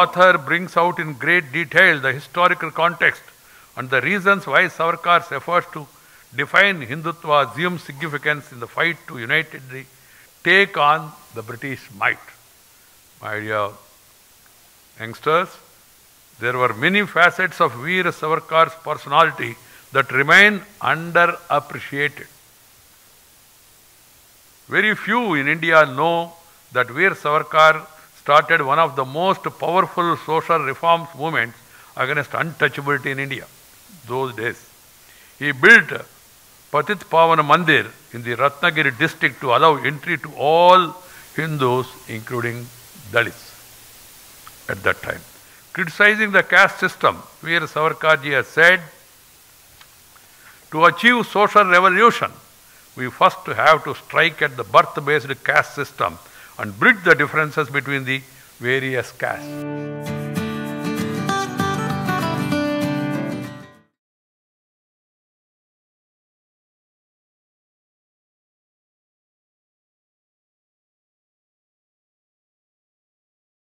author brings out in great detail the historical context and the reasons why Savarkar's efforts to define Hindutva significance in the fight to unitedly take on the British might. My dear youngsters, there were many facets of Veer Savarkar's personality that remain underappreciated. Very few in India know that Veer Savarkar started one of the most powerful social reforms movements against untouchability in India those days. He built Patit Pavana Mandir in the Ratnagiri district to allow entry to all Hindus, including Dalits, at that time. Criticizing the caste system, Veer Savarkarji has said, to achieve social revolution, we first have to strike at the birth-based caste system and bridge the differences between the various castes.